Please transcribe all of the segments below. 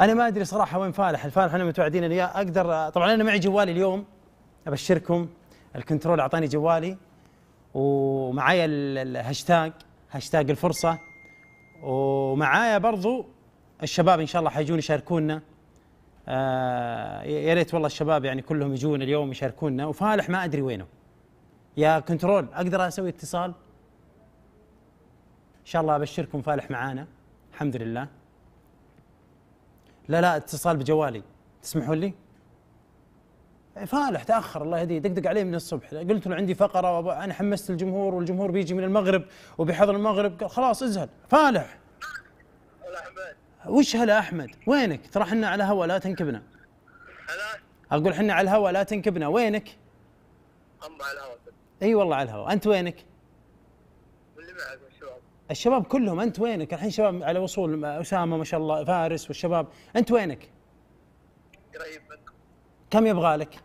أنا ما أدري صراحة وين فالح. الفالح إحنا متوعدين إياه. أقدر طبعا أنا معي جوالي اليوم. أبشركم. ال control أعطاني جوالي. ومعايا ال- ال hashtag hashtag. الفرصة. ومعايا برضو الشباب إن شاء الله حيجون يشاركونا. آه يا ريت والله الشباب يعني كلهم يجون اليوم يشاركونا. وفالح ما أدري وينه. يا control أقدر أسوي اتصال؟ إن شاء الله أبشركم فالح معانا. الحمد لله. لا لا اتصال بجوالي. تسمحوا لي؟ فالح تأخر. الله يهديه. دقدق عليه من الصبح. قلت له عندي فقرة أنا حمست الجمهور والجمهور بيجي من المغرب وبيحضر المغرب. قال خلاص ازهل فالح. هلا احمد وش هلا أحمد؟ وينك؟ ترى حنا على هوا لا تنكبنا. هلا أقول حنا على الهوا لا تنكبنا. وينك؟ أم على الهواء إي والله على الهوا. أنت وينك؟ واللي معك الشباب كلهم أنت وينك؟ الحين شباب على وصول أسامة ما شاء الله فارس والشباب أنت وينك؟ قريب منكم. كم يبغى لك؟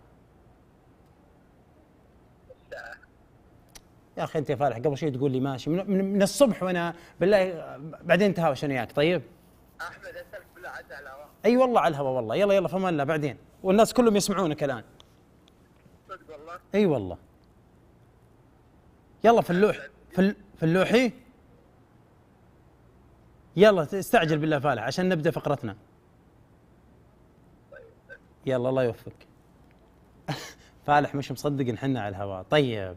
يا أخي أنت يا فالح قبل شوي تقول لي ماشي. من, من, من الصبح وأنا بالله بعدين تهاوش أنا وياك؟ طيب؟ أحمد أسألك بالله عدى على الهواء. أي والله على الهوا والله. يلا يلا فمان الله بعدين. والناس كلهم يسمعونك الآن. صدق والله. أي والله. يلا في اللوح في في اللوحي يلا استعجل بالله فالح عشان نبدأ فقرتنا. يلا الله يوفقك. فالح مش مصدق إن حنا على الهواء. طيب.